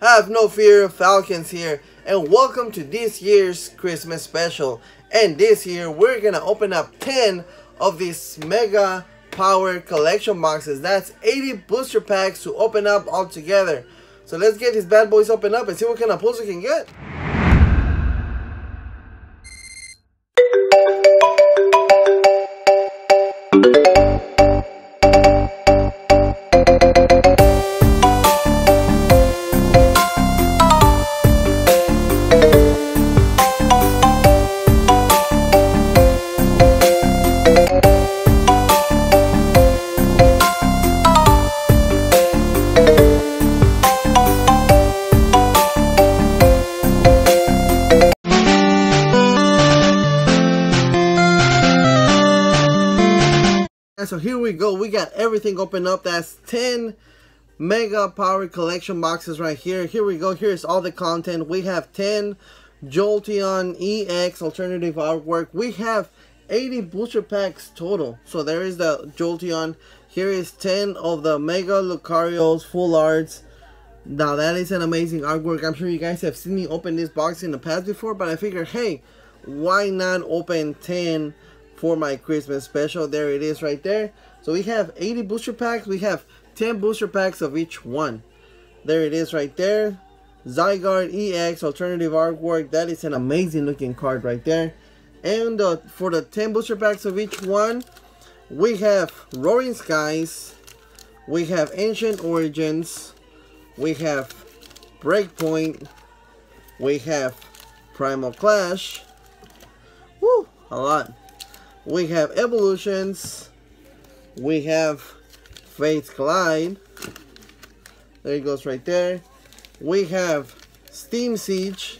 Have no fear, Falcons here, and welcome to this year's Christmas special. And this year, we're gonna open up 10 of these Mega Power Collection boxes. That's 80 booster packs to open up all together. So let's get these bad boys open up and see what kind of pulls we can get. Everything open up. That's 10 Mega Power Collection boxes right here. Here we go. Here's all the content. We have 10 Jolteon EX alternative artwork. We have 80 booster packs total. So there is the Jolteon. Here is 10 of the Mega Lucario's full arts. Now that is an amazing artwork. I'm sure you guys have seen me open this box in the past before, but I figured, hey, why not open 10 for my Christmas special. There it is right there. So we have 80 booster packs. We have 10 booster packs of each one. There it is right there. Zygarde EX alternative artwork. That is an amazing looking card right there. And uh, for the 10 booster packs of each one, we have Roaring Skies. We have Ancient Origins. We have Breakpoint. We have Primal Clash. Woo, a lot we have evolutions we have Fates collide there it goes right there. We have steam siege.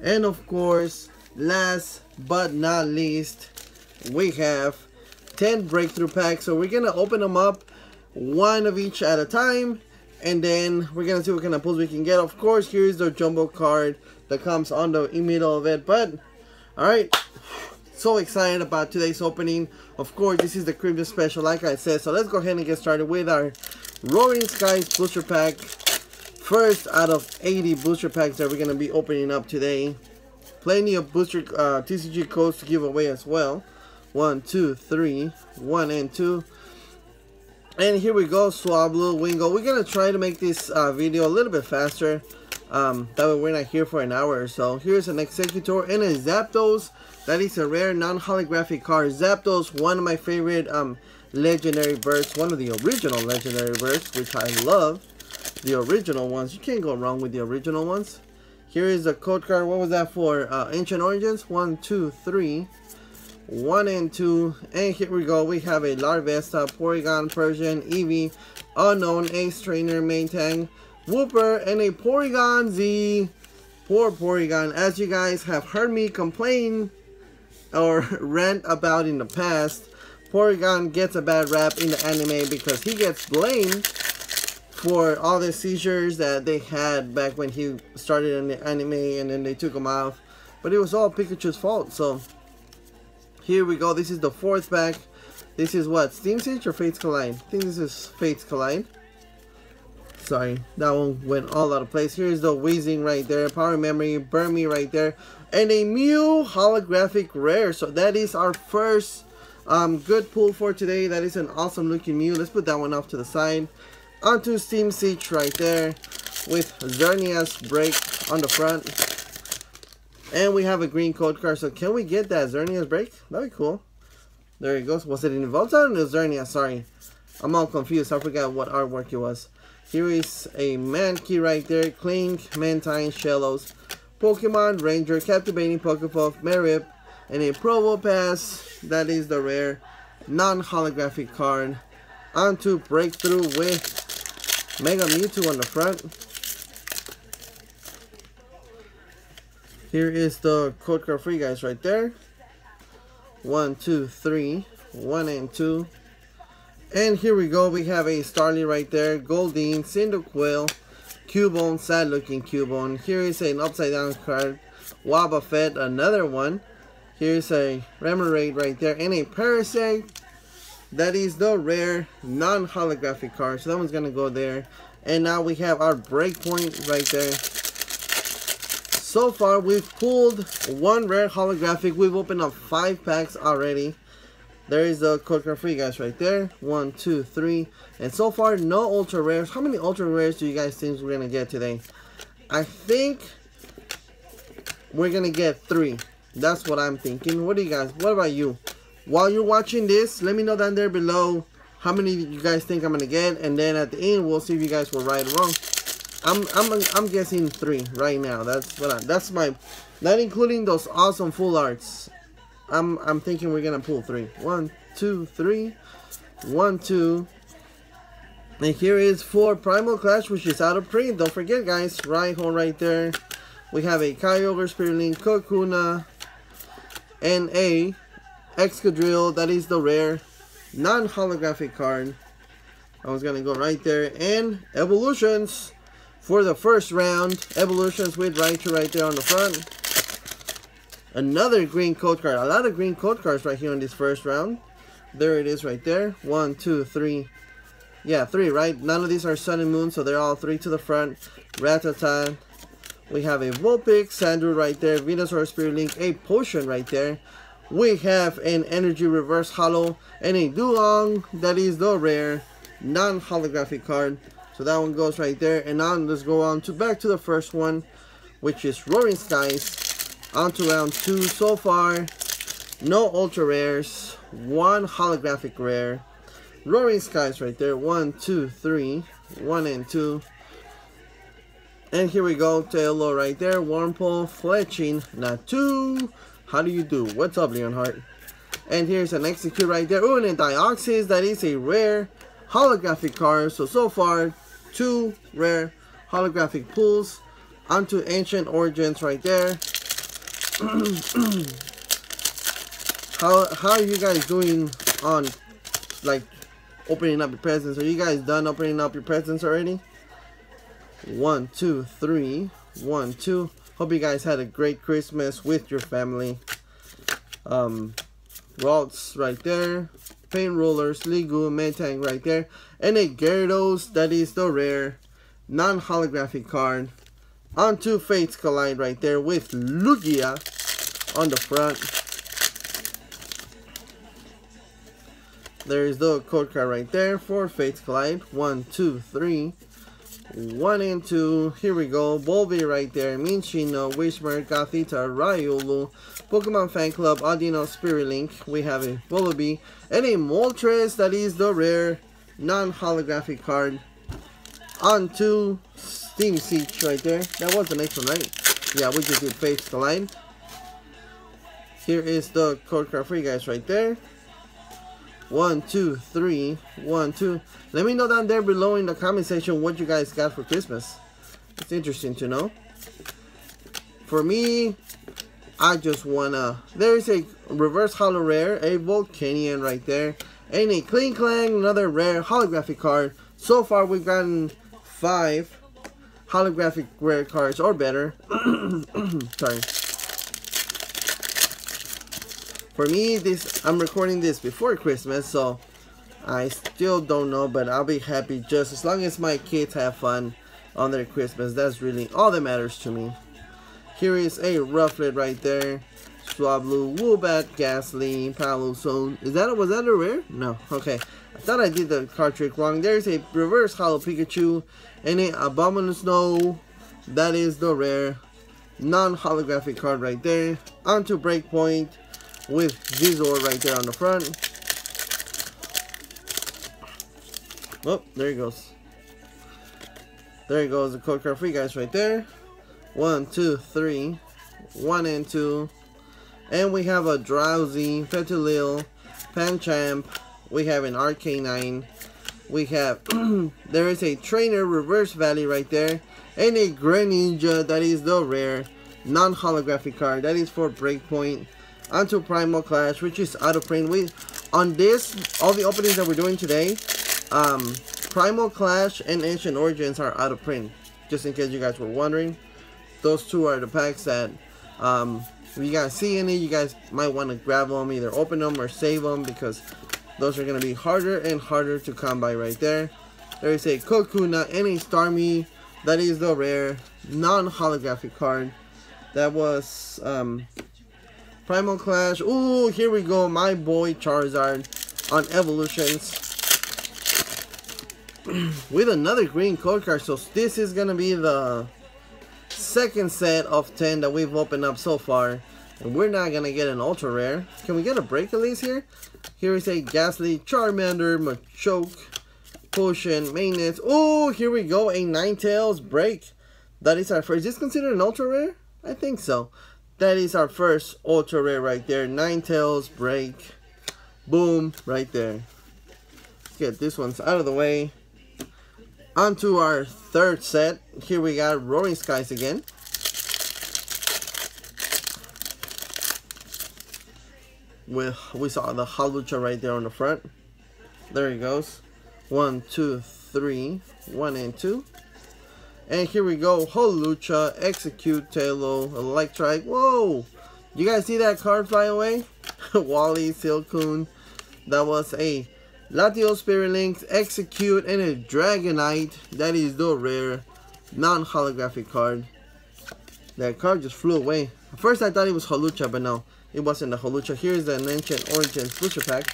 And of course last but not least we have 10 breakthrough packs. So we're gonna open them up one of each at a time. And then we're gonna see what kind of pulls we can get. Of course here's the jumbo card that comes on the middle of it. But all right so excited about today's opening. Of course, this is the Christmas special, like I said. So let's go ahead and get started with our Roaring Skies booster pack. First out of 80 booster packs that we're going to be opening up today. Plenty of booster uh, TCG codes to give away as well. One, two, three, one and two. And here we go, Swablu, Wingull. We're going to try to make this uh, video a little bit faster. Um, that way we're not here for an hour or so. Here's an Exeggutor and a Zapdos. That is a rare non-holographic card. Zapdos, one of my favorite um, legendary birds. One of the original legendary birds, which I love. The original ones. You can't go wrong with the original ones. Here is the code card. What was that for? Uh, Ancient Origins. One, two, three. One and two. And here we go. We have a Larvesta, Porygon, Persian, Eevee, Unown, Ace Trainer, Maytag, Wooper, and a Porygon Z. Poor Porygon. As you guys have heard me complain or rant about in the past, Porygon gets a bad rap in the anime because he gets blamed for all the seizures that they had back when he started in the anime and then they took him off. But it was all Pikachu's fault, so here we go. This is the fourth pack. This is what? Steam Siege or Fates Collide? I think this is Fates Collide. Sorry, that one went all out of place. Here's the Weezing right there. Power Memory, Burmy right there and a Mew holographic rare. So that is our first um, good pull for today. That is an awesome looking Mew. Let's put that one off to the side. Onto Steam Siege right there with Xerneas break on the front. And we have a green code card. So can we get that Xerneas break? That'd be cool. There it goes. Was it in Volta or Xerneas? Sorry. I'm all confused. I forgot what artwork it was. Here is a Mankey right there. Klink, Mantine, Shellos. Pokemon Ranger, Captivating Pokepuff, Mareep, and a Provo Pass. That is the rare non-holographic card. Onto Breakthrough with Mega Mewtwo on the front. Here is the code card for you guys right there. One, two, three. One and two. And here we go. We have a Starly right there. Goldeen, Cyndaquil, Cubone, sad looking Cubone. Here is an upside down card. Wobbuffet, another one. Here's a Remoraid right there. And a Parasect. That is the rare non-holographic card. So that one's going to go there. And now we have our breakpoint right there. So far, we've pulled one rare holographic. We've opened up five packs already. There is the for you guys right there. One, two, three. And so far, no ultra rares. How many ultra rares do you guys think we're going to get today? I think we're going to get three. That's what I'm thinking. What do you guys, what about you? While you're watching this, let me know down there below how many you guys think I'm going to get. And then at the end, we'll see if you guys were right or wrong. I'm, I'm, I'm guessing three right now. That's what I, that's my, not including those awesome full arts. I'm I'm thinking we're gonna pull three. One, two, three. One, two. And here is four Primal Clash, which is out of print. Don't forget, guys. Right home, right there. We have a Kyogre, Spirit Link, Kakuna, and a Excadrill. That is the rare non-holographic card. I was gonna go right there. And Evolutions for the first round. Evolutions with Raichu right there on the front. Another green code card. A lot of green code cards right here in this first round. There it is right there. One, two, three. Yeah, three, right? None of these are Sun and Moon, so they're all three to the front. Rattata. We have a Vulpix, Sandro right there. Venusaur Spirit Link, a Potion right there. We have an Energy Reverse Holo and a Dewgong. That is the rare non-holographic card. So that one goes right there. And now let's go on to back to the first one, which is Roaring Skies on to round two so far. No ultra rares. One holographic rare. Roaring Skies right there. One, two, three. One and two. And here we go. Taillow right there. Wurmple. Fletchling. Two. How do you do? What's up, Leonhart? And here's an Exeggcute right there. Oh, and a Deoxys. That is a rare holographic card. So, so far, two rare holographic pulls. Onto Ancient Origins right there. how how are you guys doing on like opening up your presents? Are you guys done opening up your presents already? One, two, three, one, two. Hope you guys had a great Christmas with your family. Um, Ralts right there. Paint Rollers, Ligu, Metang right there. And a Gyarados, that is the rare non-holographic card on two Fates Collide right there with Lugia on the front. There is the code card right there for Fates Collide. One, two, three. One and two. Here we go. Volby right there. Minccino, Whismur, Gothita, Riolu, Pokemon Fan Club, Audino, Spirit Link. We have a Vullaby and a Moltres that is the rare non-holographic card. On two Steam Siege right there. That was the next one, right? Yeah, we just did Fates Collide. Here is the code card for you guys right there. One, two, three, one, two. Let me know down there below in the comment section what you guys got for Christmas. It's interesting to know. For me, I just wanna. There's a reverse holo rare, a Volcanion right there, and a Klinklang, another rare holographic card. So far, we've gotten five holographic rare cards or better. Sorry. For me, this I'm recording this before Christmas, so I still don't know, but I'll be happy just as long as my kids have fun on their Christmas. That's really all that matters to me. Here is a Rufflet right there. Swablu, Woobat, Gastly, Palossone. Is that a was that a rare? No. Okay. I thought I did the card trick wrong. There's a reverse holo Pikachu and a Snow. That is the rare non-holographic card right there. Onto Breakpoint with Scizor right there on the front. Oh, there he goes. There he goes the code card for you guys right there. One, two, three. One and two. And we have a Drowzee, Petilil, Pancham, we have an Arcanine. We have, there is a Trainer Reverse Valley right there. And a Greninja, that is the rare non-holographic card. That is for Breakpoint. Onto Primal Clash, which is out of print. We, on this, all the openings that we're doing today, um, Primal Clash and Ancient Origins are out of print. Just in case you guys were wondering. Those two are the packs that, um, if you guys see any, you guys might want to grab them, either open them or save them because those are going to be harder and harder to come by right there. There is a Kakuna and a Starmie. That is the rare non-holographic card. That was um, Primal Clash. Ooh, here we go. My boy Charizard on Evolutions. With another green code card. So this is going to be the second set of 10 that we've opened up so far. And we're not going to get an ultra rare. Can we get a break at least here? Here is a Gastly, Charmander, Machoke, Potion, Maintenance. Oh, here we go. A Ninetales break. That is our first. Is this considered an ultra rare? I think so. That is our first ultra rare right there. Ninetales break. Boom. Right there. Let's get this one's out of the way. On to our third set. Here we got Roaring Skies again. With we saw the Hawlucha right there on the front. There he goes. One, two, three. One and two. And here we go. Hawlucha, Exeggcute, Taillow, Electrike. Whoa! You guys see that card fly away? Wally, Silcoon. That was a Latios Spirit Links, Exeggcute, and a Dragonite. That is the rare non-holographic card. That card just flew away. At first I thought it was Hawlucha, but no. It wasn't the Hawlucha. Here's the Ancient Origins Booster Pack.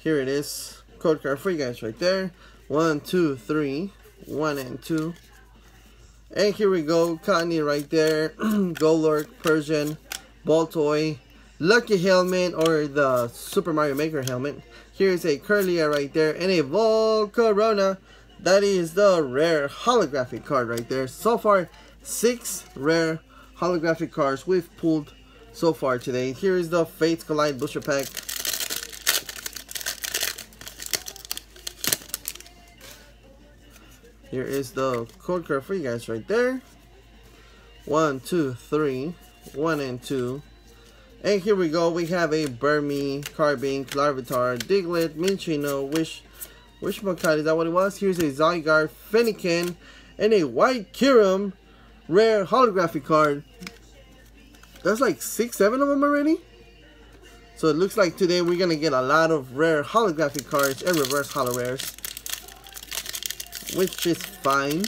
Here it is. Code card for you guys right there. One, two, three. One and two. And here we go. Connie right there. Golurk, Persian, Baltoy, Lucky Helmet, or the Super Mario Maker helmet. Here's a Kirlia right there, and a Volcarona. That is the rare holographic card right there. So far, six rare holographic cards we've pulled so far today. Here is the Fates Collide Booster Pack. Here is the code card for you guys right there. One, two, three. One and two. And here we go. We have a Burmy, Carbink, Larvitar, Diglett, Minccino, Wish, Wishmakat. Is that what it was? Here's a Zygarde, Fennekin, and a White Kyurem rare holographic card. That's like six, seven of them already. So it looks like today we're gonna get a lot of rare holographic cards and reverse holo rares, which is fine.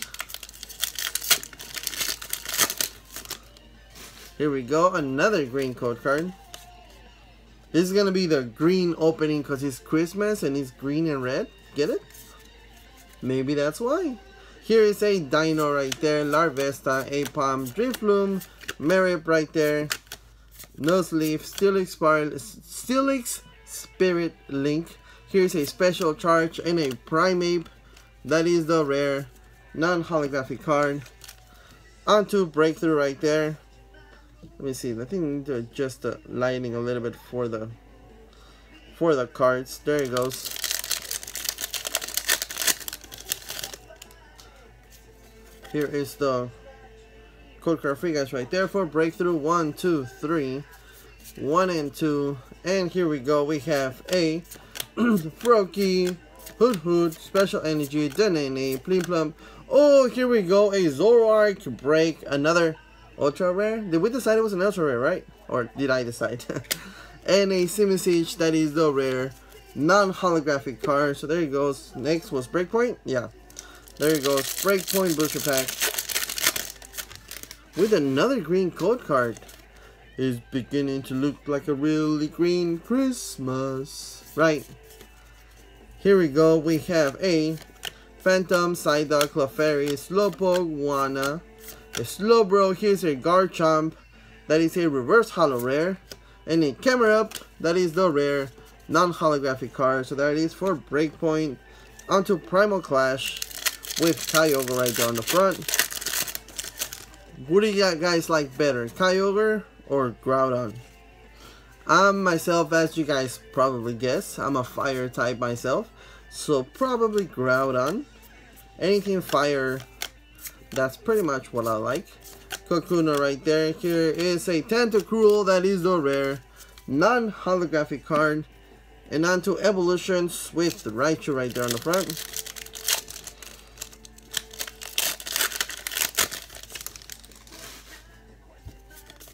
Here we go, another green code card. This is gonna be the green opening because it's Christmas and it's green and red. Get it? Maybe that's why. Here is a Dino right there, Larvesta, Aipom, Drifloon, Mareep right there, Nuzleaf, Steelix, Steelix Spirit Link. Here's a special charge and a Primeape. That is the rare non-holographic card. Onto Breakthrough right there. Let me see. I think we need to adjust the lighting a little bit for the for the cards. There it goes. Here is the code card for you guys right there for breakthrough. One, two, three. One and two. And here we go. We have a Froakie, Hoothoot, Special Energy, Dedenne, Plimplum. Oh, here we go. A Zoroark break. Another ultra rare. Did we decide it was an ultra rare, right? Or did I decide? and a Simisage that is the rare non-holographic card. So there it goes. Next was Breakpoint. Yeah. There it goes. Breakpoint booster pack. With another green code card. Is beginning to look like a really green Christmas. Right. Here we go. We have a Phantom, Psyduck, Clefairy, Slowpoke, Wana, a Slowbro, here's a Garchomp, that is a reverse holo rare, and a Camerupt, that is the rare non-holographic card. So that is for Breakpoint. Onto Primal Clash with Kyogre right there on the front. What do you guys like better, Kyogre or Groudon? I'm myself, as you guys probably guess, I'm a fire type myself. So probably Groudon. Anything fire, that's pretty much what I like. Kakuna right there. Here is a Tentacruel that is the rare non-holographic card. And on to Evolutions with Raichu right there on the front.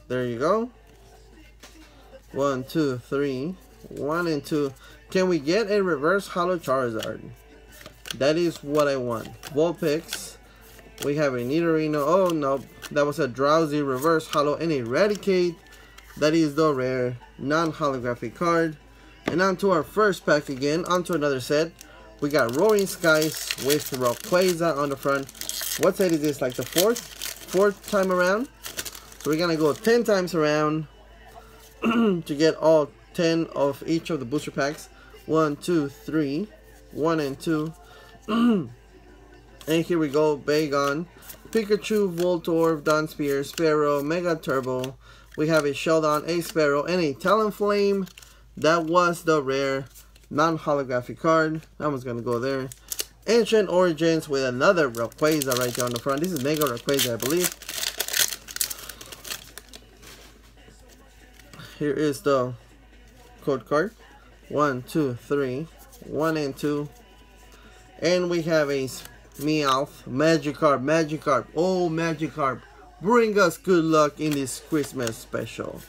There you go. One, two, three. one and two. Can we get a reverse holo Charizard? That is what I want. Vulpix. We have a Nidorino. Oh, no. That was a Drowzee reverse hollow and Eradicate. That is the rare non-holographic card. And on to our first pack again. On to another set. We got Roaring Skies with Rayquaza on the front. What set is this? Like the fourth? Fourth time around? So we're gonna go 10 times around to get all 10 of each of the booster packs. One, two, three. One and two. and here we go. Bagon. Pikachu, Voltorb, Dunsparce, Spearow, Mega Turbo. We have a Sheldon, a Spearow, and a Talonflame. That was the rare non-holographic card. That one's to go there. Ancient Origins with another Rayquaza right there on the front. This is Mega Rayquaza, I believe. Here is the code card. One, two, three. One and two. And we have a Meowth, Magikarp, Magikarp, oh Magikarp. Bring us good luck in this Christmas special.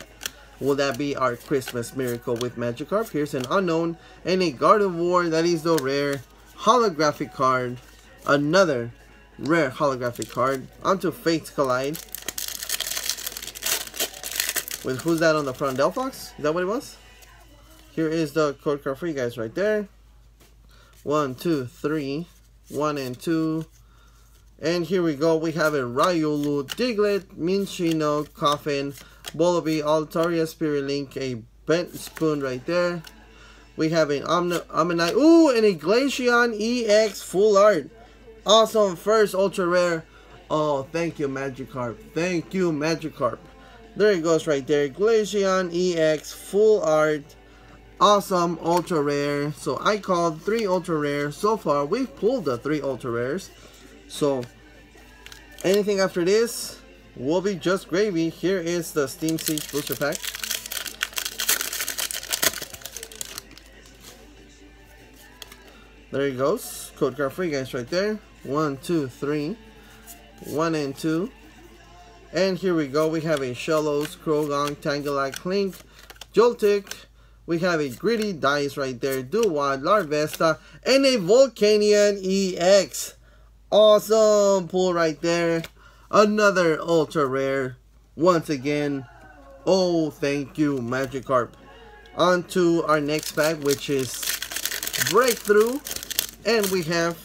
Will that be our Christmas miracle with Magikarp? Here's an Unown and a Gardevoir that is the rare holographic card. Another rare holographic card. Onto Fates Collide. With who's that on the front? Delphox? Is that what it was? Here is the code card for you guys right there. One, two, three. One and two. And here we go. We have a Riolu, Diglett, Minccino, Coffin, Vullaby, Altaria, Spirit Link, a Bent Spoon right there. We have an Omni Ooh, and a Glaceon EX Full Art. Awesome. First Ultra Rare. Oh, thank you, Magikarp. Thank you, Magikarp. There it goes right there. Glaceon EX Full Art. Awesome Ultra Rare. So I called three Ultra Rares. So far, we've pulled the three Ultra Rares. So, anything after this will be just gravy. Here is the Steam Siege Booster Pack. There he goes. Code card for you guys right there. One, two, three. One and two. And here we go. We have a Shellos, Croagunk, Tangela, Klink, Joltik. We have a Gritty Dice right there. Duwad, Larvesta, and a Volcanion EX. Awesome pull right there. Another ultra rare. Once again. Oh, thank you, Magikarp. On to our next pack, which is Breakthrough. And we have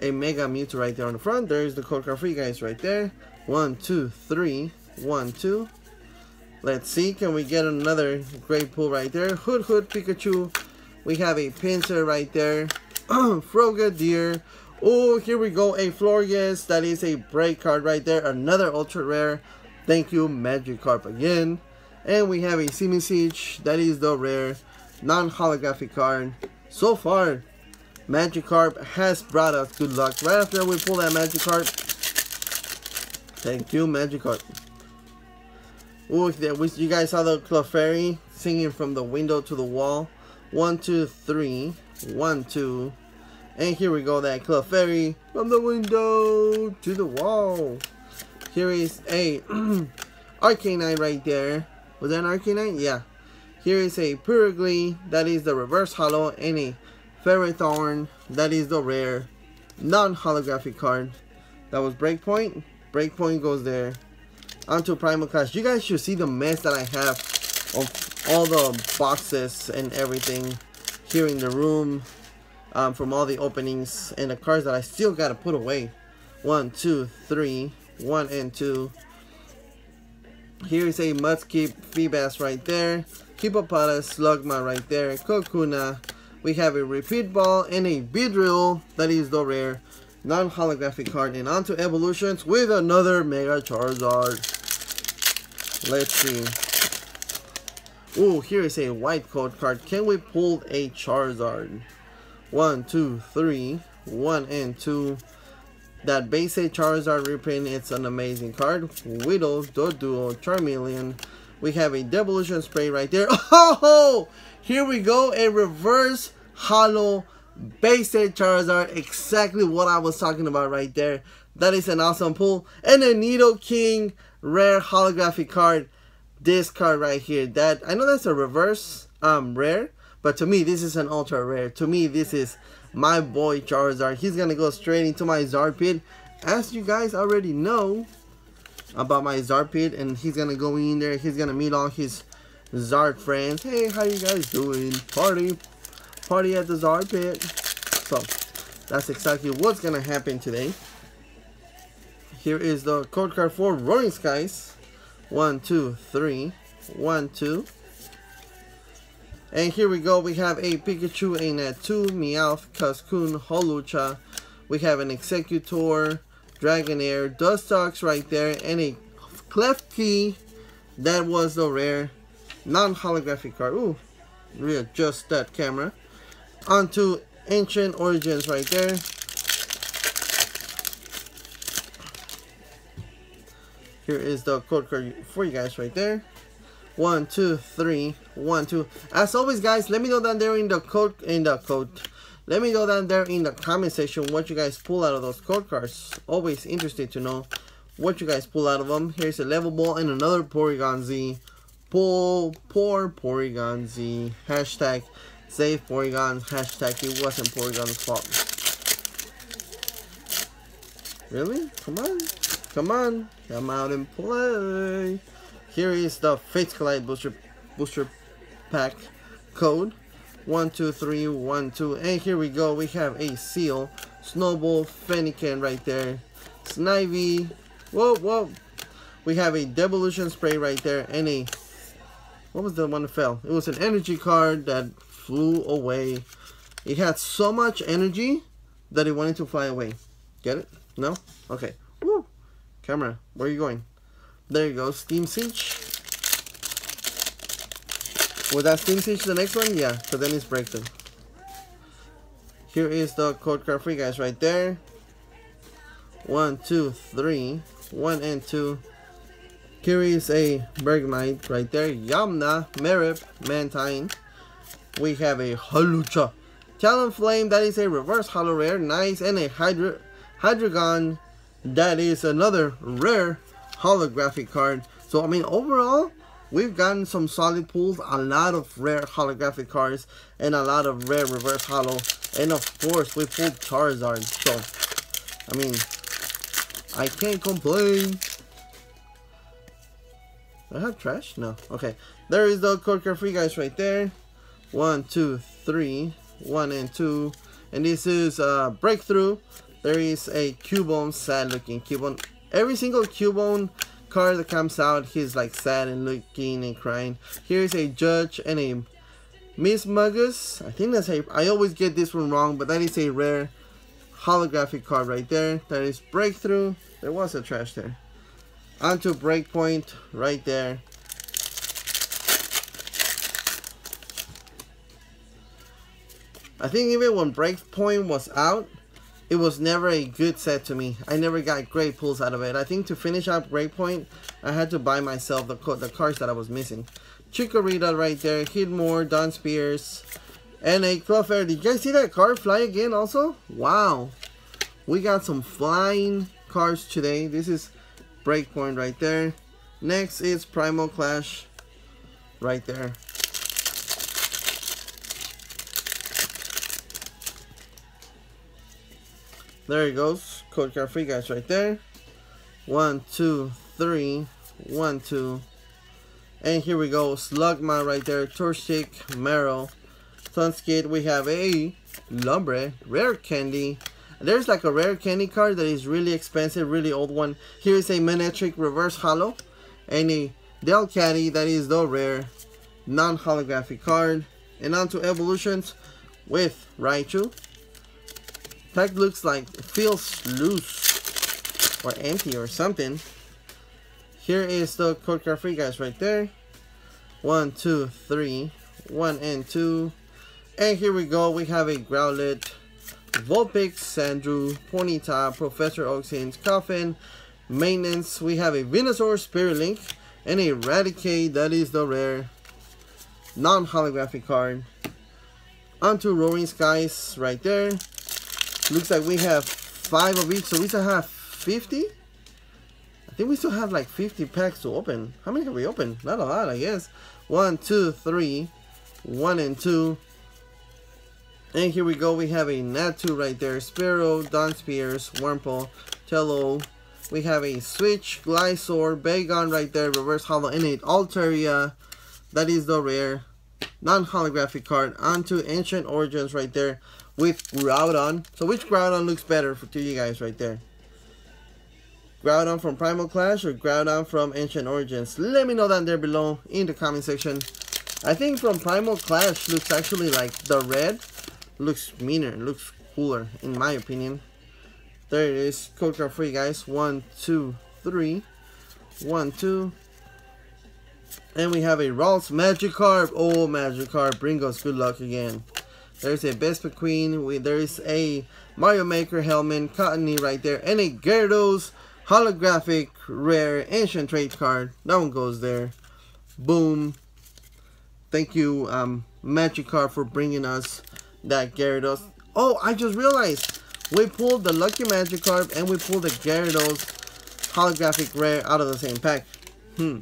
a Mega Mewtwo right there on the front. There's the code card for you guys right there. One, two, three. One, two. Let's see, can we get another great pull right there? Hoothoot Pikachu. We have a Pinsir right there. Frogadier. Oh, here we go. A Florius. That is a break card right there. Another ultra rare. Thank you, Magikarp again. And we have a Siege. That is the rare non-holographic card. So far, Magikarp has brought us good luck. Right after we pull that Magikarp. Thank you, Magikarp. Oh, you guys saw the Clefairy singing from the window to the wall. One, two, three. One, two. And here we go, that Clefairy from the window to the wall. Here is a Arcanine right there. Was that an Arcanine? Yeah. Here is a Purugly, that is the reverse holo, and a Ferrothorn, that is the rare non-holographic card. That was Breakpoint. Breakpoint goes there. Onto Primal Clash. You guys should see the mess that I have of all the boxes and everything here in the room um, from all the openings and the cards that I still got to put away. One, two, three, one and two. Here's a Mudkip Feebas right there. Hippopotas Slugma right there. Kakuna. We have a Repeat Ball and a Beedrill. That is the rare non-holographic card. And onto Evolutions with another Mega Charizard. Let's see. Oh, here is a white code card. Can we pull a Charizard? One, two, three. One and two. That basic Charizard reprint, it's an amazing card. Widow, Doduo, Charmeleon. We have a Devolution Spray right there. Oh! Here we go, a reverse holo basic Charizard. Exactly what I was talking about right there. That is an awesome pull. And a Nidoking rare holographic card. This card right here. That I know that's a reverse um rare, but to me this is an ultra rare. To me this is my boy Charizard. He's gonna go straight into my Zard pit. As you guys already know about my Zard pit, and he's gonna go in there. He's gonna meet all his Zard friends. Hey, how you guys doing? Party, party at the Zard pit. So that's exactly what's gonna happen today. Here is the code card for Roaring Skies. One, two, three. One, two. And here we go. We have a Pikachu, in a Natu, Meowth, Cascoon, Hawlucha. We have an Exeggutor, Dragonair, Dustox right there, and a Klefki. That was the rare non-holographic card. Ooh, readjust that camera. Onto Ancient Origins right there. Here is the code card for you guys right there. One, two, three, one, two. As always, guys, let me know down there in the code in the code. Let me know down there in the comment section what you guys pull out of those code cards. Always interested to know what you guys pull out of them. Here's a level ball and another Porygon Z. Pull, poor Porygon Z. Hashtag save Porygon. Hashtag it wasn't Porygon's fault. Really? Come on. Come on. Come out and play. Here is the Fates Collide booster booster pack code. One, two, three, one, two, and here we go. We have a seal, Snowball, Fennekin right there, Snivy. Whoa, whoa. We have a Devolution spray right there, and a what was the one that fell? It was an energy card that flew away. It had so much energy that it wanted to fly away. Get it? No? Okay. Woo. Camera, where are you going? There you go, Steam Siege. With that Steam Siege the next one? Yeah, so then it's Breakthrough. Here is the code card for you guys right there. One, two, three. One and two. Here is a Bergmite right there. Yamna, Mareep, Mantine. We have a Hawlucha. Talonflame, that is a reverse holo rare. Nice. And a Hydra Hydreigon. That is another rare holographic card. So, I mean, overall, we've gotten some solid pulls, a lot of rare holographic cards, and a lot of rare reverse holo. And of course, we pulled Charizard. So, I mean, I can't complain. I have trash? No. Okay. There is the for you guys right there. One, two, three. One and two. And this is uh, Breakthrough. There is a Cubone, sad looking Cubone every single Cubone card that comes out, he's like sad and looking and crying. Here's a Judge and a Mismagius. I think that's a, I always get this one wrong, but that is a rare holographic card right there. That is Breakthrough. There was a trash there. Onto Breakpoint right there. I think even when Breakpoint was out, it was never a good set to me. I never got great pulls out of it. I think to finish up Breakpoint, I had to buy myself the, the cards that I was missing. Chikorita right there, Hidmore, Dunsparce, and a Clefairy. Did you guys see that card fly again also? Wow. We got some flying cards today. This is Breakpoint right there. Next is Primal Clash right there. There he goes. Code card you guys right there. One, two, three. One, two. And here we go. Slugma right there. Torchic, Marrow. Sunskid. We have a Lumbre. Rare Candy. There's like a rare candy card that is really expensive, really old one. Here is a Manectric Reverse Holo. And a Delcatty that is the rare non-holographic card. And on to Evolutions with Raichu. That looks like it feels loose or empty or something. Here is the code card for you guys right there. One, two, three. One and two. And here we go. We have a Growlithe, Vulpix, Sandshrew, Ponyta, Professor Oxen's Coffin, Maintenance. We have a Venusaur Spirit Link and a Raticate. That is the rare non-holographic card. Onto Roaring Skies right there. Looks like we have five of each, so we still have 50? I think we still have like 50 packs to open. How many have we opened? Not a lot, I guess. One, two, three, 1 and 2. And here we go, we have a Natu right there, Spearow, Dunsparce, Wurmple, Taillow. We have a Switch, Gliscor, Bagon right there, Reverse Holo, Innate Altaria. That is the rare non-holographic card onto Ancient Origins right there with Groudon. So which Groudon looks better for, to you guys right there? Groudon from Primal Clash or Groudon from Ancient Origins? Let me know down there below in the comment section. I think from Primal Clash looks actually like the red looks meaner, looks cooler in my opinion. There it is, code card for you guys. One, two, three. One, two. And we have a Ralts Magikarp. Oh, Magikarp, bring us good luck again. There's a Vespiquen. We, there's a Mario Maker Helmet, Cottonee right there. And a Gyarados holographic rare ancient trade card. That one goes there. Boom. Thank you, um, Magikarp, for bringing us that Gyarados. Oh, I just realized we pulled the Lucky Magikarp and we pulled the Gyarados holographic rare out of the same pack. Hmm.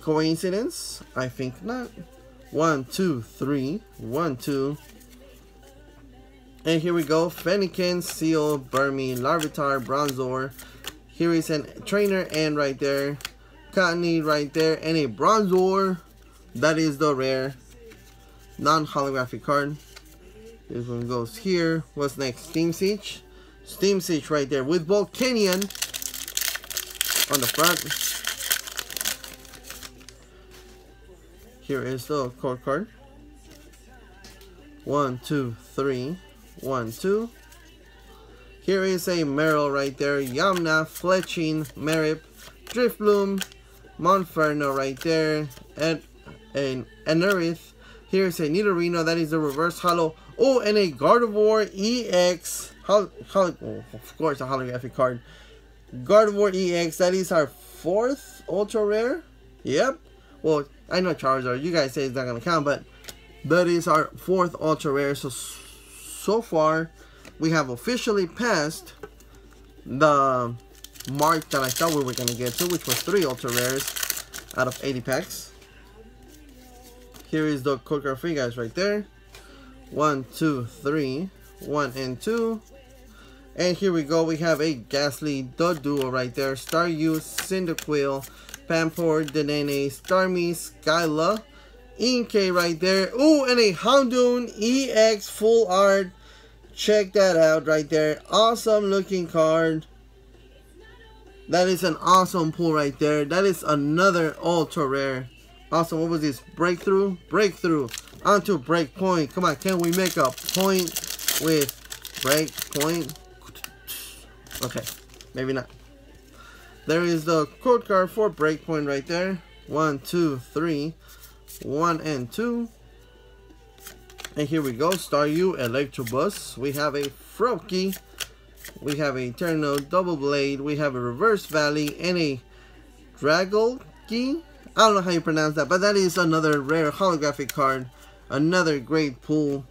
Coincidence? I think not. One, two, three. One, two. And here we go. Fennekin, Seal, Burmy, Larvitar, Bronzor. Here is a trainer and right there. Cottonee right there. And a Bronzor. That is the rare non-holographic card. This one goes here. What's next? Steam Siege. Steam Siege right there with Volcanion on the front. Here is the code card. One, two, three. One, two. Here is a Meryl right there. Yamna, Fletchling, Mareep, Drifloon, Monferno right there. And an Anerith. Here's a Nidorino. That is the reverse holo. Oh, and a Gardevoir EX. Hol hol oh, of course, a holographic card. Gardevoir EX. That is our fourth ultra rare. Yep. Well, I know Charizard. You guys say it's not going to count, but that is our fourth ultra rare. So, so far, we have officially passed the mark that I thought we were going to get to, which was three ultra rares out of 80 packs. Here is the for you guys right there. One, two, three. One and two. And here we go. We have a Gastly, the duo right there. Staryu, Cyndaquil, Pampor, Dedenne, Starmie, Skyla, Inkay right there. Ooh, and a Houndoom EX full art. Check that out right there. Awesome looking card. That is an awesome pull right there. That is another ultra rare. Awesome. What was this? Breakthrough? Breakthrough. Onto breakpoint. Come on. Can we make a point with breakpoint? Okay. Maybe not. There is the code card for breakpoint right there. One, two, three. One and two. And here we go. Staryu Electrobus. We have a Froakie. We have a Terno Double Blade. We have a Reverse Valley and a Dragalge. I don't know how you pronounce that, but that is another rare holographic card. Another great pull.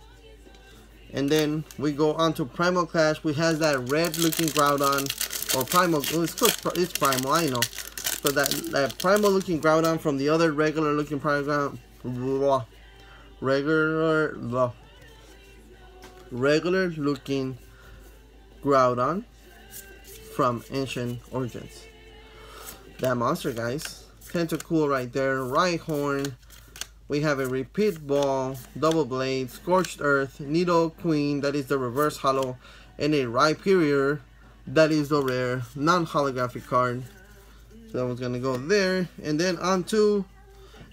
And then we go on to Primal Clash. We have that red looking Groudon. Or Primal, it's, called, it's Primal, I know. So that, that Primal looking Groudon from the other regular looking Primal Regular, the regular looking Groudon from Ancient Origins. That monster, guys. Tentacool right there, Rhyhorn. We have a Repeat Ball, Double Blade, Scorched Earth, Nidoqueen, that is the reverse holo, and a Rhyperior, that is the rare non-holographic card. So that one's gonna go there. And then on to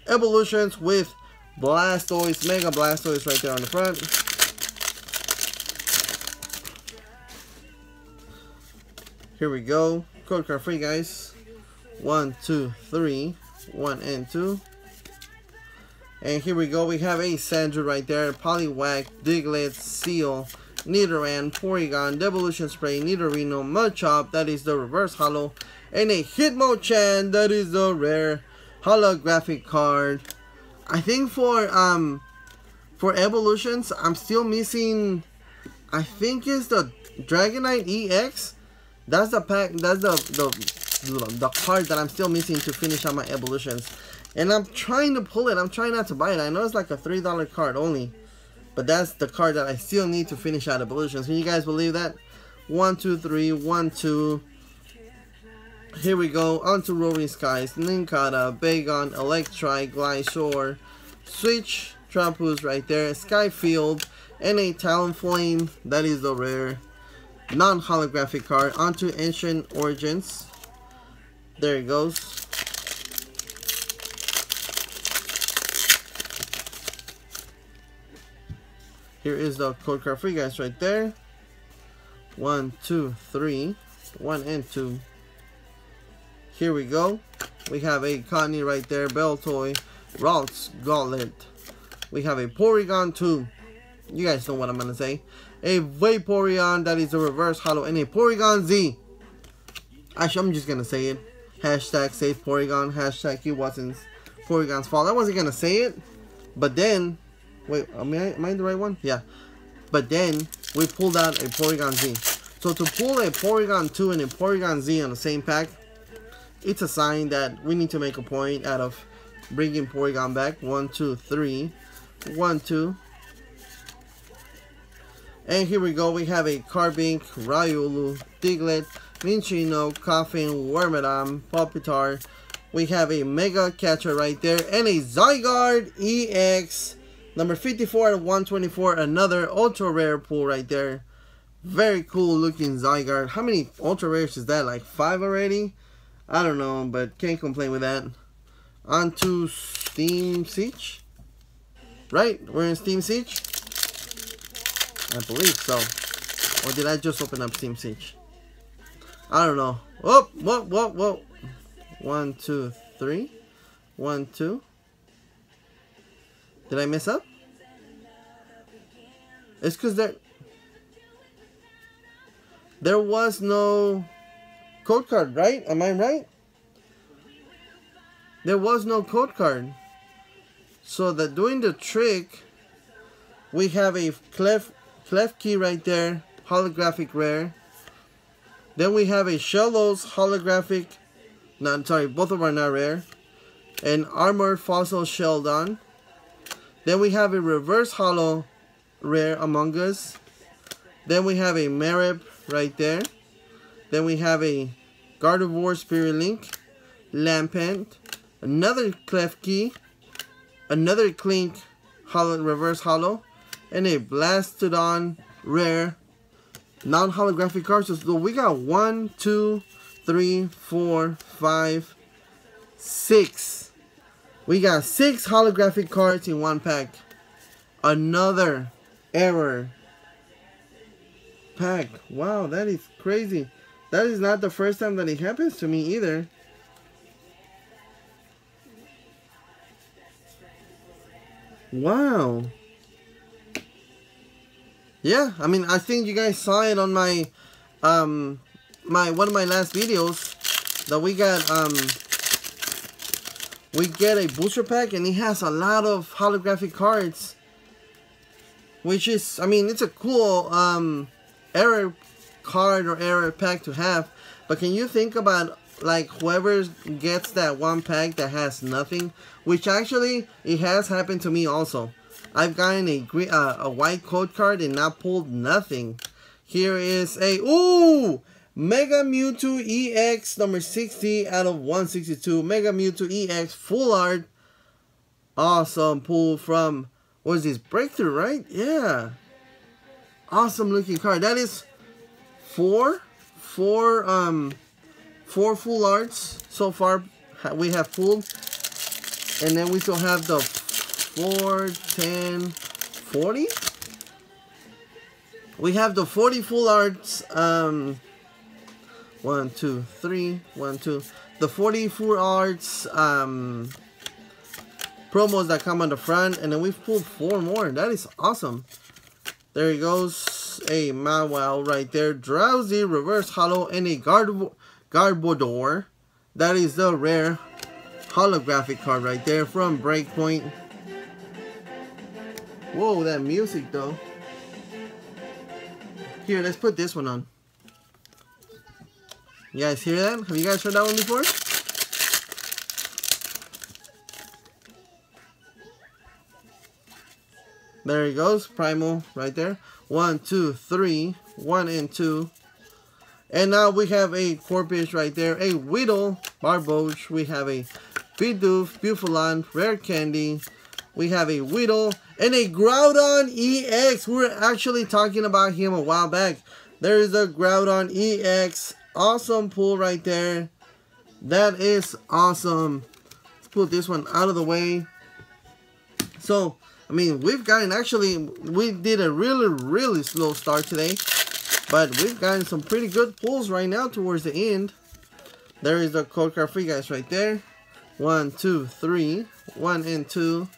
Evolutions with Blastoise, Mega Blastoise right there on the front. Here we go. Code card free, guys. One, two, three. One and two. And here we go. We have a Sandra right there. Poliwag, Diglett, Seal, Nidoran, Porygon, Devolution Spray, Nidorino, Mudchop. That is the reverse holo. And a Hitmonchan. That is the rare holographic card. I think for um for evolutions, I'm still missing. I think it's the Dragonite EX. That's the pack. That's the the the card that I'm still missing to finish out my evolutions. And I'm trying to pull it. I'm trying not to buy it. I know it's like a $3 card only. But that's the card that I still need to finish out Evolutions. Can you guys believe that? One, two, three, one, two. Here we go. On to Roaring Skies, Nincada, Bagon, Electrike, Gliscor, Switch, Trapus right there, Skyfield, and a Talonflame. That is the rare non-holographic card. Onto Ancient Origins. There it goes. Here is the code card for you guys right there. One, two, three. One and two. Here we go. We have a Connie right there, Baltoy, Ralts Gauntlet. We have a Porygon 2. You guys know what I'm gonna say. A Vaporeon that is a reverse holo and a Porygon Z. Actually, I'm just gonna say it. Hashtag save Porygon. Hashtag it wasn't Porygon's fault. I wasn't gonna say it, but then Wait, am I, am I the right one? Yeah. But then, we pulled out a Porygon Z. So to pull a Porygon 2 and a Porygon Z on the same pack, it's a sign that we need to make a point out of bringing Porygon back. One, two, three. One, two. And here we go. We have a Carbink, Riolu, Diglett, Minccino, Koffing, Wormadam, Pupitar. We have a Mega Catcher right there. And a Zygarde EX Number 54 out 124, another ultra rare pull right there. Very cool looking Zygarde. How many ultra rares is that? Like five already? I don't know, but can't complain with that. On to Steam Siege. Right? We're in Steam Siege? I believe so. Or did I just open up Steam Siege? I don't know. Whoa, whoa, whoa, whoa. One, two, three. One, two. Did I mess up? It's because there there was no code card, right? Am I right? There was no code card. So that doing the trick, we have a clef key right there, holographic rare. Then we have a Shellos holographic, not sorry, both of them are not rare. An armored fossil Shieldon. Then we have a reverse holo rare Amoonguss. Then we have a Mareep right there. Then we have a Gardevoir Spirit Link, Lampent, another Klefki, another Klink hollow, reverse hollow, and a Bastiodon rare non-holographic cards. So we got one, two, three, four, five, six we got six holographic cards in one pack. Another error pack. Wow, that is crazy. That is not the first time that it happens to me either. Wow. Yeah, I mean, I think you guys saw it on my, um, my, one of my last videos that we got, um, we get a booster pack and it has a lot of holographic cards which is I mean it's a cool um error card or error pack to have. But can you think about like whoever gets that one pack that has nothing which actually it has happened to me also. I've gotten a green uh, a white code card and not pulled nothing. Here is a ooh Mega Mewtwo EX number 60 out of 162. Mega Mewtwo EX full art. Awesome pull from, what is this, Breakthrough, right? Yeah. Awesome looking card. That is four, four, um, four full arts so far we have pulled. And then we still have the 4, 10, 40. We have the 40 full arts, um, one, two, three, one, two. The 44 arts um, promos that come on the front, and then we've pulled four more. That is awesome. There he goes. A Mawile right there. Drowzee, Reverse Holo, and a Garb Garbodor. That is the rare holographic card right there from Breakpoint. Whoa, that music though. Here, let's put this one on. You guys hear that? Have you guys heard that one before? There he goes, primal right there. One, two, three, one and two. And now we have a Corphish right there, a Weedle, Barboach, we have a Bidoof, Bouffalant, Rare Candy, we have a Weedle, and a Groudon EX. We were actually talking about him a while back. There is a Groudon EX Awesome pull right there. That is awesome. Let's put this one out of the way. So, I mean, we've gotten, actually, we did a really, really slow start today. But we've gotten some pretty good pulls right now towards the end. There is the code card free guys right there. One, two, three. One and two.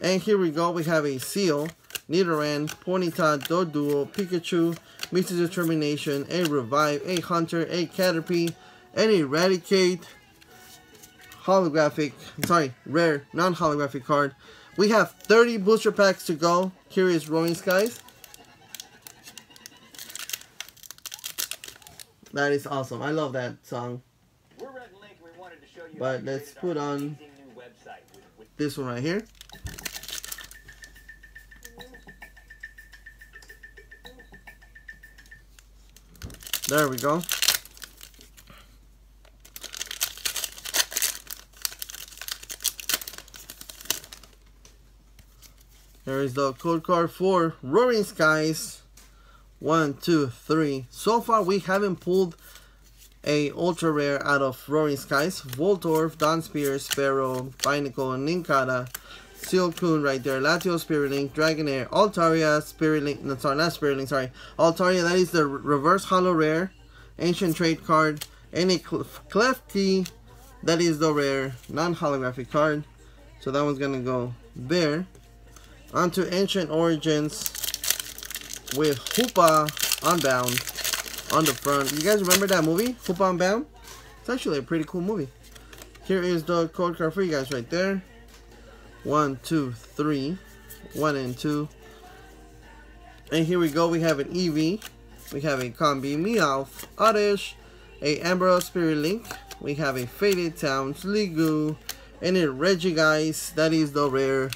And here we go. We have a Seel, Nidoran, Ponyta, Doduo, Pikachu, Mr. Determination, a Revive, a Hunter, a Caterpie, and Eradicate holographic, sorry, rare, non-holographic card. We have 30 booster packs to go. Curious Roaring Skies. That is awesome. I love that song. But let's put on this one right here. There we go. There is the code card for Roaring Skies. One, two, three. So far, we haven't pulled a ultra rare out of Roaring Skies. Voltorb, Dunsparce, Sparrow, Binacle, Nincada, Silcoon right there, Latios, Spirit Link, Dragonair, Altaria, Spirit Link, no sorry, not Spirit Link, sorry, Altaria, that is the reverse holo rare, Ancient Trade card, and a Klefki, that is the rare, non-holographic card, so that one's gonna go there. Onto Ancient Origins, with Hoopa Unbound on the front. You guys remember that movie, Hoopa Unbound? It's actually a pretty cool movie. Here is the code card for you guys right there. One, two, three. One and two. And here we go. We have an Eevee. We have a Combi Meowth, Oddish, a Amber Spirit Link. We have a Faded Towns, Sliggoo, and a Reggie. Regigice. That is the rare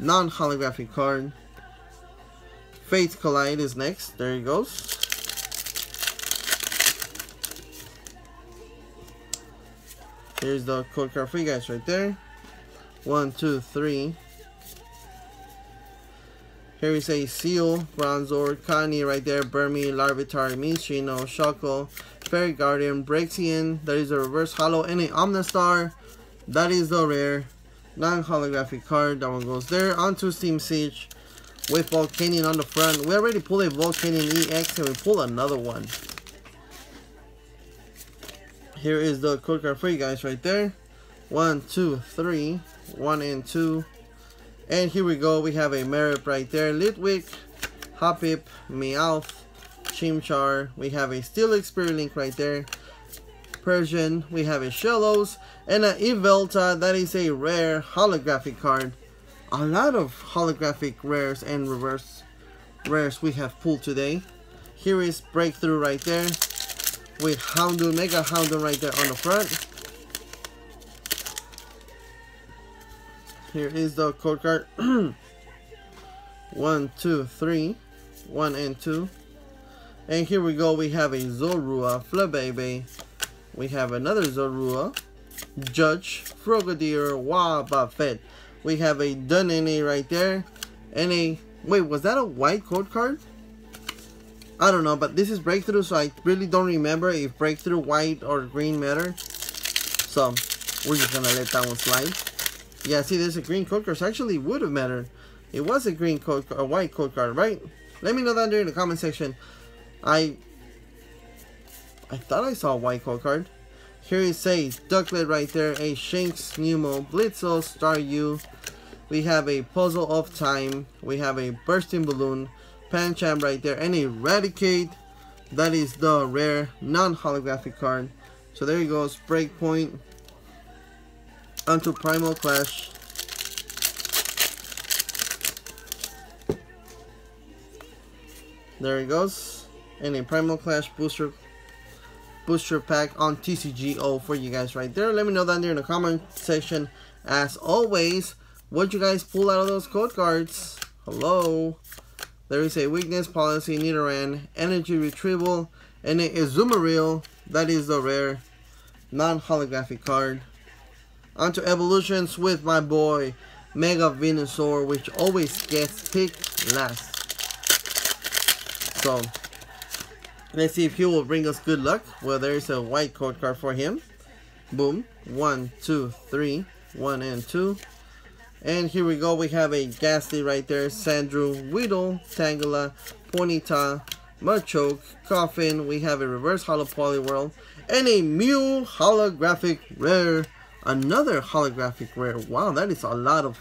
non-holographic card. Fate Collide is next. There he goes. Here's the code card for you guys right there. One, two, three. Here we say Seel, Bronzor, Connie right there, Burmy, Larvitar, Minccino, Shuckle, Fairy Guardian, Braixen, that is a reverse holo, and an Omastar. That is the rare non-holographic card. That one goes there. Onto Steam Siege with Volcanion on the front. We already pulled a Volcanion EX and we pull another one. Here is the code card for you guys right there. One, two, three. One and two. And here we go. We have a Merit right there. Litwick, Hoppip, Meowth, Chimchar. We have a Steel Spirit Link right there. Persian. We have a Shellos. And a Yveltal. That is a rare holographic card a lot of holographic rares and reverse rares we have pulled today. Here is Breakthrough right there with Houndoom, Mega Houndoom right there on the front. Here is the code card. one, two, three. One and two. And here we go. We have a Zorua, Flabebe. We have another Zorua. Judge, Frogadier, Wobbuffet. We have a Dedenne right there. And a... Wait, was that a white code card? I don't know, but this is Breakthrough, so I really don't remember if Breakthrough white or green matter. So, we're just gonna let that one slide. Yeah, see, there's a green code card. So actually, would have mattered. It was a green code, a white code card, right? Let me know down there in the comment section. I, I thought I saw a white code card. Here it says Ducklett right there, a Shinx, Numel, Blitzle, Staryu. We have a Puzzle of Time. We have a Bursting Balloon, Pancham right there, and Eradicate. That is the rare non-holographic card. So there you goes, Breakpoint. Onto Primal Clash. There it goes. And a Primal Clash booster booster pack on TCGO for you guys right there. Let me know down there in the comment section. As always, what you guys pull out of those code cards? Hello. There is a weakness policy, Nidoran, energy retrieval, and a Azumarill. That is the rare non-holographic card. Onto evolutions with my boy Mega Venusaur, which always gets picked last. So, let's see if he will bring us good luck. Well, there's a white code card for him. Boom. One, two, three. One and two. And here we go. We have a Gastly right there. Sandshrew, Weedle, Tangela, Ponyta, Machoke, Koffing. We have a Reverse Holo Poliwhirl. And a Mew Holographic Rare. Another Holographic Rare. Wow, that is a lot of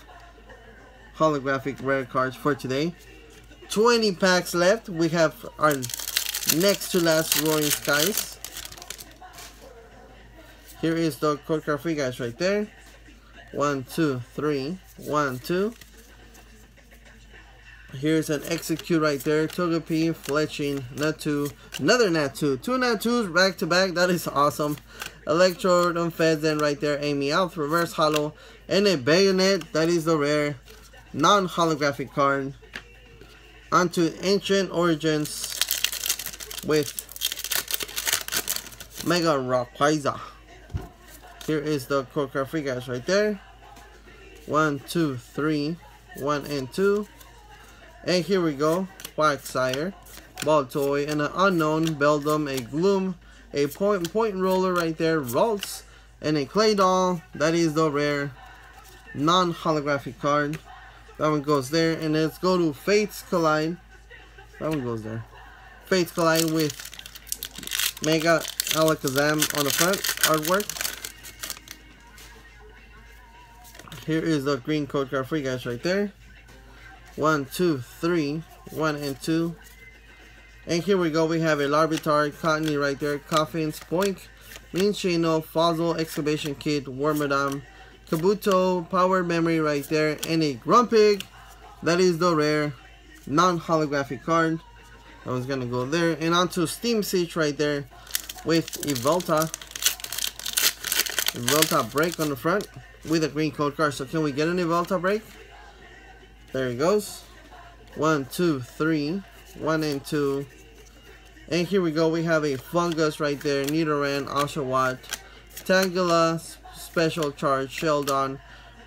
holographic rare cards for today. 20 packs left. We have our next to last Roaring Skies. Here is the you guys right there. One, two, three. One, two. Here's an Exeggcute right there. Togepi, Fletchling, Natu, another Natu. Two Natus back to back. That is awesome. Electrode on Fezzen right there. Amy out, reverse holo. And a Bayonet. That is the rare non-holographic card. Onto Ancient Origins with Mega Rayquaza. Here is the code free guys right there. One, two, three, one and two. And here we go. Quagsire, Baltoy, and an Unown Beldum, a Gloom, a point point roller right there, Ralts, and a Claydol. That is the rare non-holographic card. That one goes there. And let's go to Fates Collide. That one goes there. Fates Collide with Mega Alakazam on the front artwork. Here is the green code card for you guys right there. One, two, three, one and two. And here we go. We have a Larvitar, Cottonee right there, Coffins, Boink, Minccino, Fossil, Excavation Kit, Wormadam, Kabuto, Power Memory right there, and a Grumpig. That is the rare non-holographic card. I was gonna go there. And onto Steam Siege right there with Yveltal. Yveltal break on the front with a green code card. So can we get an Yveltal break? There he goes. One, two, three. One and two. And here we go. We have a Foongus right there. Nidoran, Oshawott, Tangela, Special Charge, Shieldon,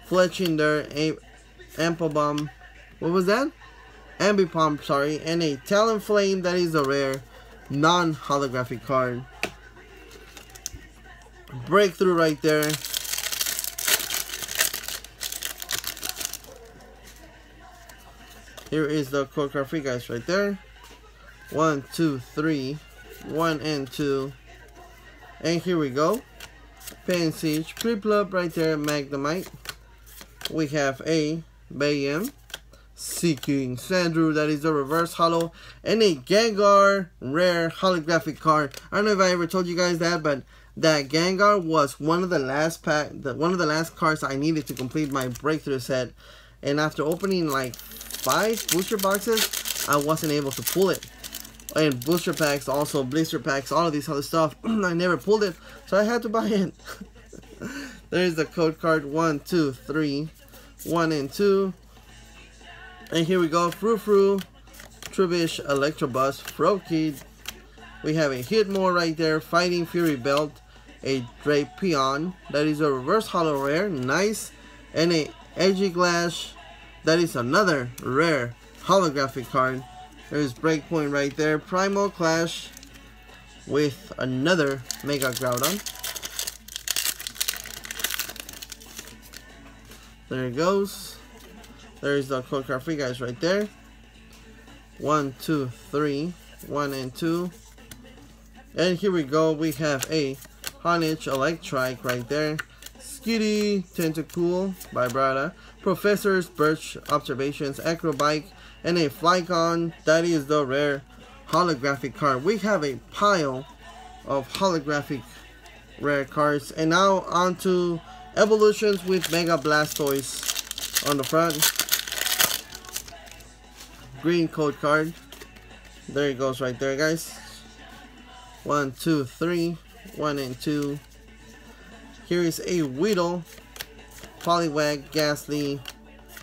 Fletchinder, Ambipom. What was that? Ambipom, sorry. And a Talonflame that is a rare non-holographic card. Breakthrough right there. Here is the card for you guys right there. One, two, three. One and two. And here we go. Pansage, Piplup right there, Magnemite. We have a Bayam. Seeking Sandrew, that is a reverse holo, and a Gengar rare holographic card. I don't know if I ever told you guys that, but that Gengar was one of the last pack, the, one of the last cards I needed to complete my breakthrough set. And after opening like five booster boxes, I wasn't able to pull it. And booster packs, also blister packs, all of these other stuff, I never pulled it, so I had to buy it. There's the code card one, two, three, one and two. And here we go, Frou Frou, Trubbish, Electrobus, Froakie. We have a Hitmore right there, Fighting Fury Belt, a Drapion, that is a reverse holo rare, nice, and a Aegislash, that is another rare holographic card. There's Breakpoint right there. Primal Clash with another Mega Groudon. There it goes. There's the code card you guys right there. One, two, three. One and two. And here we go. We have a Honedge Electrike right there. Skitty Tentacool by Brada. Professor's Birch Observations, Acrobike, and a Flygon. That is the rare holographic card. We have a pile of holographic rare cards. And now on to Evolutions with Mega Blastoise on the front. Green code card. There it goes right there, guys. One, two, three. One and two. Here is a Weedle Poliwag, Gastly,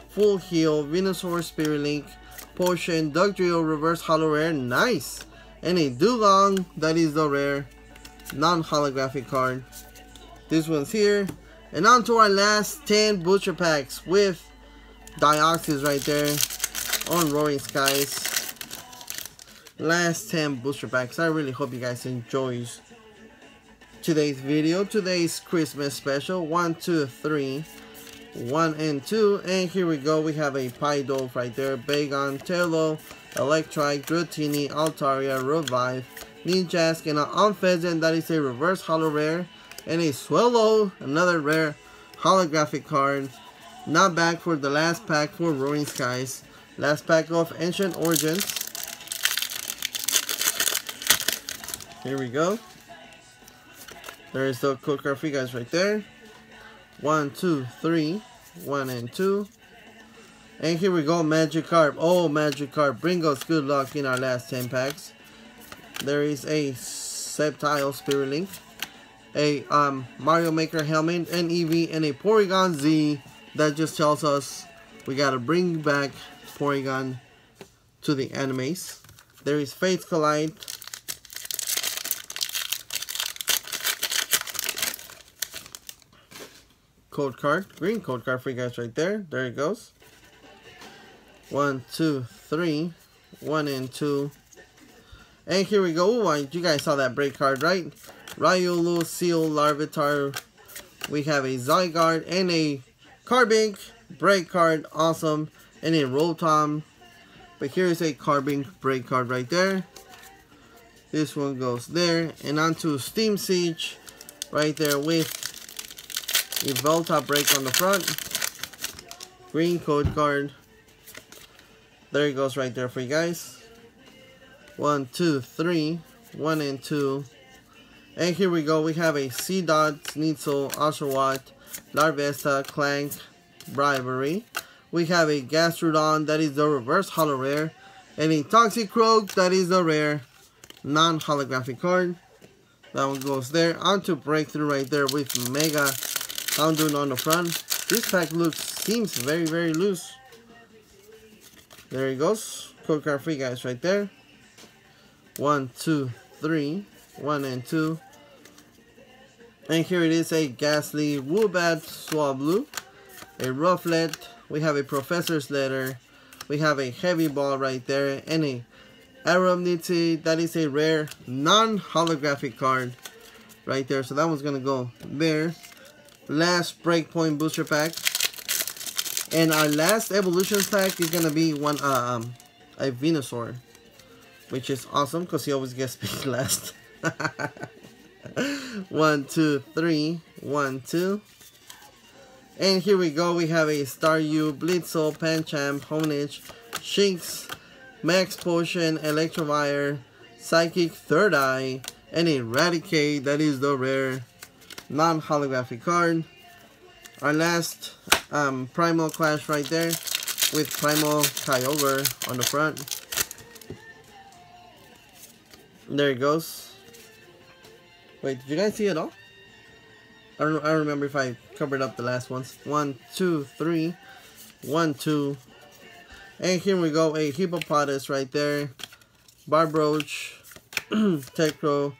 Full Heal, Venusaur Spirit Link, Potion, Dugtrio Reverse Holo Rare, nice! And a Dewgong, that is the rare non-holographic card. This one's here. And on to our last 10 booster packs with Deoxys right there on Roaring Skies. Last 10 booster packs. I really hope you guys enjoy today's video. Today's Christmas special. 1, 2, 3. 1 and 2. And here we go. We have a Pidove right there. Bagon, Telo, Electrike, Dratini, Altaria, Revive, Ninjask, and an Unfezant that is a reverse holo rare. And a Swellow, another rare holographic card. Not back for the last pack for Roaring Skies. Last pack of Ancient Origins. Here we go. There is the code card for you guys right there. One, two, three. One and two. And here we go, Magikarp. Oh, Magikarp. Bring us good luck in our last 10 packs. There is a Sceptile Spirit Link. A um, Mario Maker helmet, an Eevee, and a Porygon Z. That just tells us we gotta bring back Porygon to the animes. There is Faith Collide. Code card, green code card for you guys right there. There it goes. One, two, three. One and two. And here we go. Ooh, you guys saw that break card, right? Riolu, Seel, Larvitar. We have a Zygarde and a Carbink. Break card, awesome. And a Rotom. But here's a Carbink break card right there. This one goes there. And onto Steam Siege. Right there with a Volta break on the front. Green code card. There it goes right there for you guys. One, two, three. One and two. And here we go. We have a Seedot, Sneasel, Oshawott, Larvesta, Clank, Bribery. We have a Gastrodon, that is the reverse holo rare. And a Toxicroak, that is the rare non-holographic card. That one goes there. Onto Breakthrough right there with Mega Houndoom on the front. This pack looks, seems very, very loose. There he goes. Code card free guys right there. One, two, three. One and two. And here it is a Gastly Woobat Swablu. A Rufflet. We have a Professor's Letter. We have a Heavy Ball right there. And a Aramniti. That is a rare non-holographic card right there. So that one's going to go there. Last Breakpoint Booster Pack. And our last evolution pack is gonna be one um a Venusaur. Which is awesome because he always gets picked last. one, two, three, one, two. And here we go, we have a Staryu, Blitzle, Pancham, Honedge, Shinx, Max Potion, Electivire, Psychic, Third Eye, and Eradicate, that is the rare non-holographic card. Our last um, Primal Clash right there with Primal Kyogre on the front. There it goes. Wait, did you guys see it all? I don't, I don't remember if I covered up the last ones. One, two, three. One, two. And here we go, a Hippopotas right there. Barboach. Tekro.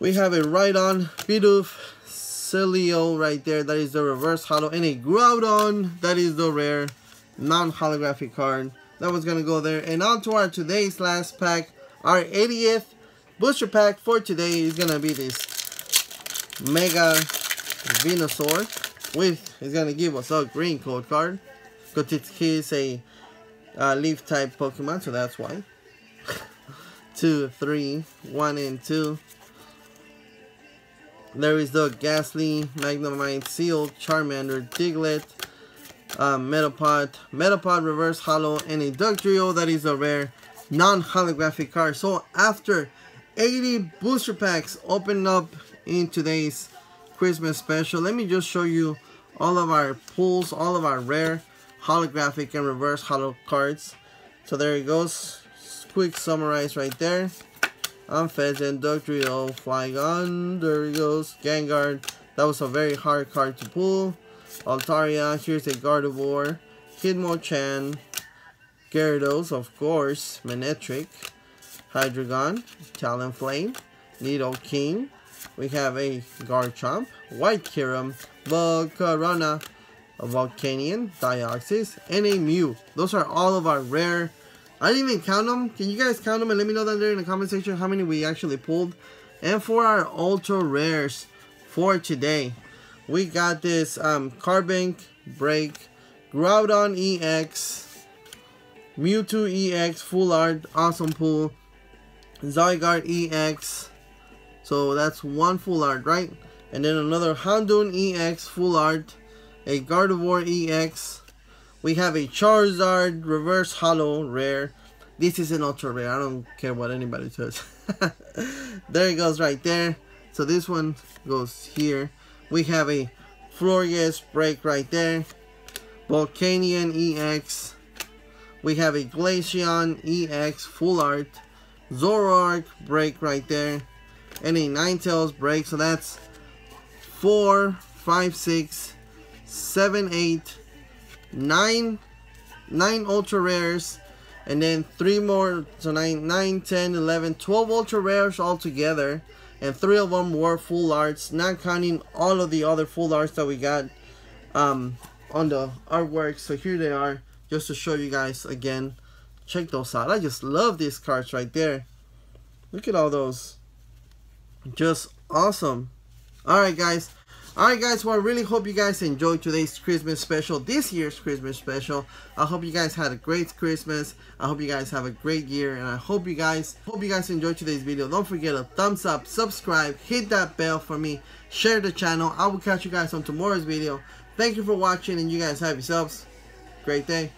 We have a Rhydon, Bidoof, Celio right there. That is the reverse holo. And a Groudon. That is the rare non-holographic card. That was going to go there. And on to our today's last pack. Our 80th booster pack for today is going to be this Mega Venusaur. With, it's going to give us a green code card. Because it's, a uh, leaf type Pokemon. So that's why. two, three, one, and two. There is the Gastly, Magnemite, Seel, Charmander, Diglett, uh, Metapod, Metapod Reverse Holo, and a Dugtrio that is a rare non-holographic card. So after 80 booster packs opened up in today's Christmas special, let me just show you all of our pulls, all of our rare holographic and reverse holo cards. So there it goes. Quick summarize right there. Unfezant, Dugtrio, oh Flygon, there he goes, Gengar. That was a very hard card to pull. Altaria, here's a Gardevoir, Hitmonchan, Gyarados, of course, Manectric, Hydreigon, Talonflame, Nidoking. We have a Garchomp, White Kyurem, Volcarona, Volcanion, Deoxys, and a Mew. Those are all of our rare. I didn't even count them. Can you guys count them and let me know down there in the comment section how many we actually pulled? And for our ultra rares for today, we got this um, Carbink Break, Groudon EX, Mewtwo EX, Full Art, Awesome Pull, Zygarde EX. So that's one Full Art, right? And then another Houndoom EX, Full Art, a Gardevoir EX. We have a Charizard Reverse Holo Rare. This is an ultra rare. I don't care what anybody says. there it goes right there. So this one goes here. We have a Florius break right there. Volcanion EX. We have a Glaceon EX full art. Zoroark break right there. And a Ninetales break. So that's four, five, six, seven, eight, nine, nine ultra rares. And then three more, so 9, 9, 10, 11, 12 ultra rares altogether. And three of them were full arts, not counting all of the other full arts that we got um, on the artwork. So here they are, just to show you guys again. Check those out. I just love these cards right there. Look at all those. Just awesome. Alright guys, Alright guys, well I really hope you guys enjoyed today's Christmas special, this year's Christmas special. I hope you guys had a great Christmas. I hope you guys have a great year and I hope you guys hope you guys enjoyed today's video. Don't forget a thumbs up, subscribe, hit that bell for me, share the channel. I will catch you guys on tomorrow's video. Thank you for watching and you guys have yourselves great day.